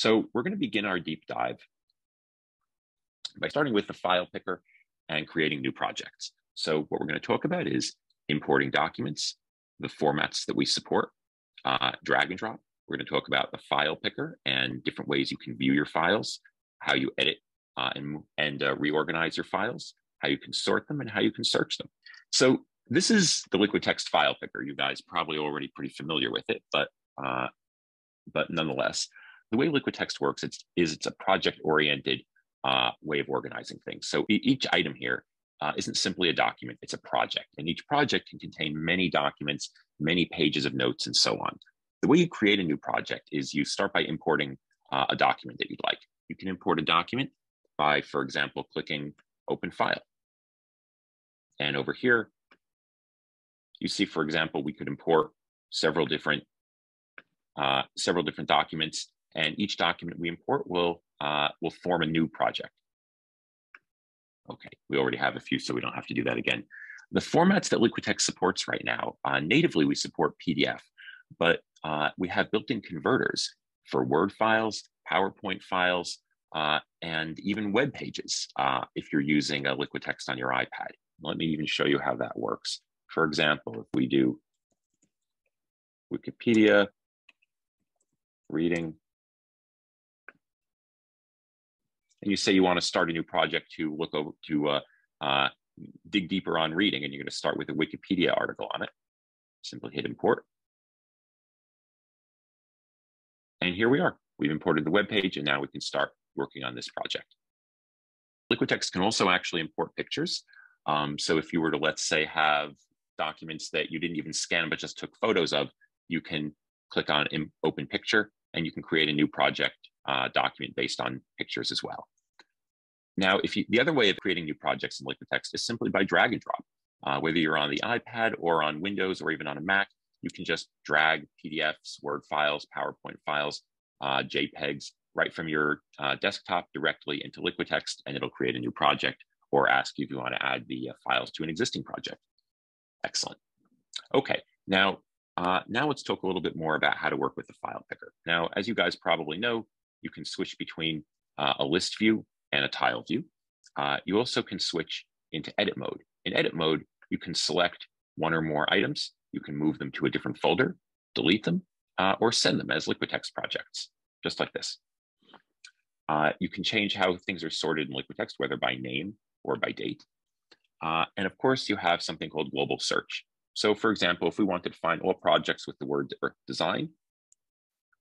So we're going to begin our deep dive by starting with the file picker and creating new projects. So what we're going to talk about is importing documents, the formats that we support, uh, drag and drop. We're going to talk about the file picker and different ways you can view your files, how you edit uh, and, and uh, reorganize your files, how you can sort them, and how you can search them. So this is the LiquidText file picker. You guys probably already pretty familiar with it, but uh, but nonetheless, the way LiquidText works it's, is it's a project-oriented uh, way of organizing things. So each item here uh, not simply a document, it's a project. And each project can contain many documents, many pages of notes, and so on. The way you create a new project is you start by importing uh, a document that you'd like. You can import a document by, for example, clicking Open File. And over here, you see, for example, we could import several different uh, several different documents, and each document we import will uh, will form a new project. Okay, we already have a few, so we don't have to do that again. The formats that LiquidText supports right now, uh, natively we support PDF, but uh, we have built-in converters for Word files, PowerPoint files, uh, and even web pages uh, if you're using a LiquidText on your iPad. Let me even show you how that works. For example, if we do Wikipedia, reading, and you say you want to start a new project to look over to uh, uh, dig deeper on reading, and you're going to start with a Wikipedia article on it, simply hit import. And here we are. We've imported the web page, and now we can start working on this project. LiquidText can also actually import pictures. Um, so if you were to, let's say, have documents that you didn't even scan but just took photos of, you can click on open picture and you can create a new project uh, document based on pictures as well. Now, if you, the other way of creating new projects in LiquidText is simply by drag and drop. Uh, whether you're on the iPad or on Windows or even on a Mac, you can just drag PDFs, Word files, PowerPoint files, uh, JPEGs right from your uh, desktop directly into LiquidText, and it'll create a new project or ask you if you want to add the uh, files to an existing project. Excellent. Okay, now uh, now let's talk a little bit more about how to work with the file picker. Now, as you guys probably know, you can switch between uh, a list view and a tile view. Uh, you also can switch into edit mode. In edit mode, you can select one or more items. You can move them to a different folder, delete them, uh, or send them as LiquidText projects, just like this. Uh, you can change how things are sorted in LiquidText, whether by name or by date. Uh, and of course, you have something called global search. So for example, if we wanted to find all projects with the word design,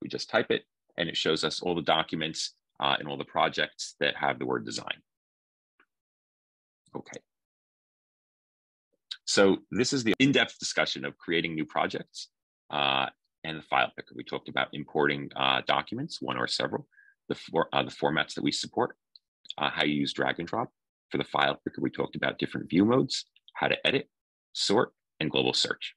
we just type it and it shows us all the documents uh, and all the projects that have the word design. Okay. So this is the in-depth discussion of creating new projects uh, and the file picker. We talked about importing uh, documents, one or several, the, for, uh, the formats that we support, uh, how you use drag and drop. For the file picker, we talked about different view modes, how to edit, sort, and global search.